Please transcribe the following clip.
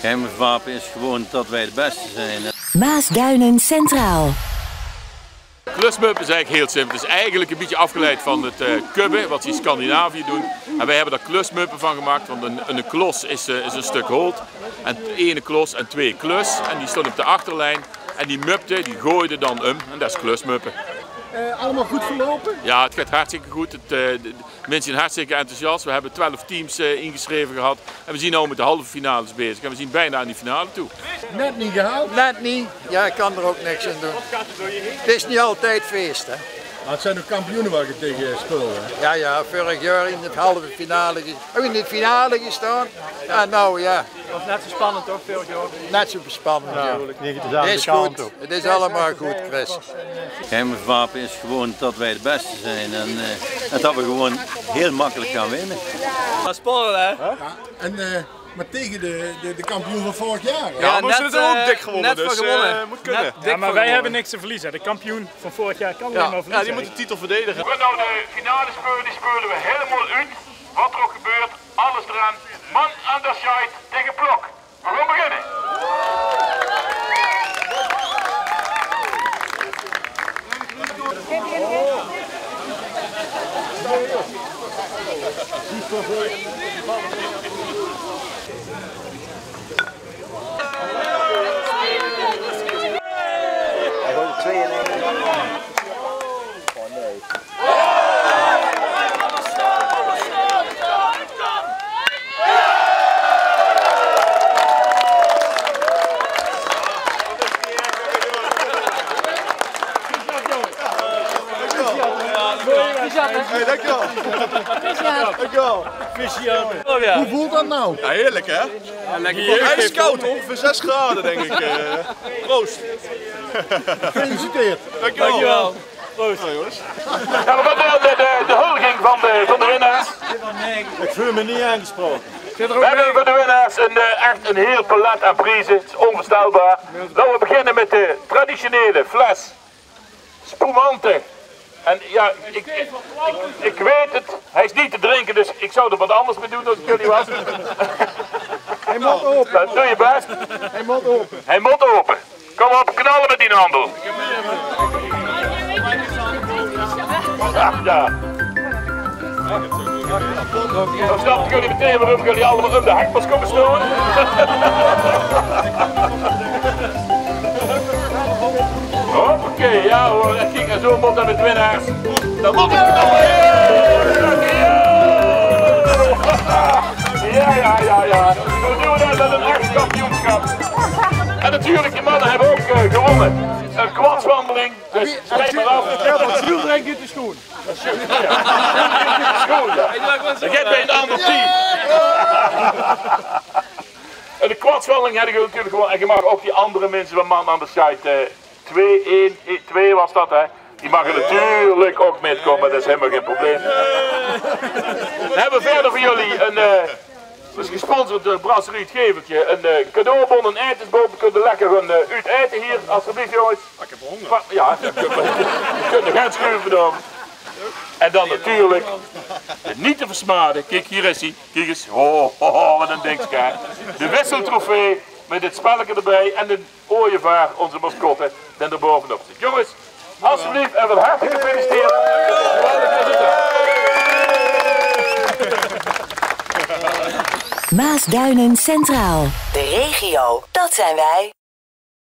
Geheimwapen is gewoon dat wij de beste zijn. Maasduinen Centraal. Klusmup is eigenlijk heel simpel. Het is eigenlijk een beetje afgeleid van het uh, kubben, wat ze in Scandinavië doen. En wij hebben daar klusmuppen van gemaakt, want een, een klos is, uh, is een stuk holt. En ene klos en twee klus. En die stonden op de achterlijn. En die mupten, die gooiden dan om. En dat is klusmuppen. Uh, allemaal goed verlopen? Ja, het gaat hartstikke goed. Het, uh, de, mensen zijn hartstikke enthousiast. We hebben 12 teams uh, ingeschreven gehad. En we zijn nu met de halve finales bezig. En we zien bijna aan die finale toe. Net niet gehaald? Net niet. Ja, ik kan er ook niks aan doen. Het is niet altijd feest, hè. Maar het zijn nog kampioenen waar je tegen speelt, hè? Ja, ja. Vorig jaar in de halve finale, oh, in de finale gestaan. Ja, nou ja. Het was net zo spannend toch, vorig jaar? Net zo spannend, ja. Het is goed. Het is allemaal goed, Chris. Geheimwapen is gewoon dat wij de beste zijn en, uh, en dat we gewoon heel makkelijk gaan winnen. Dat spannend, hè? Ja, en, uh, maar tegen de, de, de, kampioen van vorig jaar. Ja, ja maar ze hebben ook dik gewonnen, net dus gewonnen. Uh, moet kunnen. Net ja, maar wij hebben niks te verliezen. De kampioen van vorig jaar kan alleen maar verliezen. Ja, die moet de titel verdedigen. We nou de finale spelen, die spelen we helemaal uit. Wat er ook gebeurt, alles eraan. Man aan de side tegen Blok. We gaan beginnen. Hij Hey, dankjewel. Dankjewel. Oh, ja. Hoe voelt dat nou? Ja, heerlijk hè? Hij is koud, ongeveer 6 graden denk ik. Uh, proost. Gefeliciteerd. Dankjewel. Dankjewel. Proost. Nou, jongens. Ja, we de, de, de, huldiging van de, van de winnaars. Ik voel me niet aangesproken. We hebben voor de winnaars een, uh, echt een heel palet aan prijzen. Het is onvoorstelbaar. Laten we beginnen met de traditionele fles Spumante. En ja, ik, ik, weet het, hij is niet te drinken, dus ik zou er wat anders mee doen als ik jullie was. Hij moet open. Dat doe je best. Hij moet open. Hij moet open. Kom op, knallen met die handel. Ja, ja. Dan snappen jullie meteen waarom jullie allemaal om de hakpas komen storen. en zo moet dat met winnaars. Dan moet ik Ja, ja, ja, ja. We doen dat met een echt kampioenschap. En natuurlijk, die mannen hebben ook uh, gewonnen. Een kwadswandeling, dus schrijf maar af. Ja, wat zuur drinkt in de schoen. Dat is goed, ja. Gaat bij een ander team. En de kwadswandeling heb ik natuurlijk gewoon, en je mag ook die andere mensen van man aan de site, uh, 2, 1, 2 was dat hè. Die mag er natuurlijk ook metkomen, dat is helemaal geen probleem. Dan hebben we verder voor jullie een, uh, dus gesponsord door Brasserie Het Geveltje, een uh, cadeaubon, een etensboom. We kunnen lekker gaan uh, uit eten hier, alsjeblieft jongens. Ik heb honger. Ja, je kunt de gaan schuiven dan. En dan natuurlijk, niet te versmaden, kijk hier is hij, kijk eens, oh, oh, oh wat een dingskaart. De wisseltrofee met dit spelletje erbij en de ooievaar, onze mascotte, dan er bovenop zit. Jongens, alsjeblieft en van harte gefeliciteerd. Maasduinen Centraal. De regio, dat zijn wij.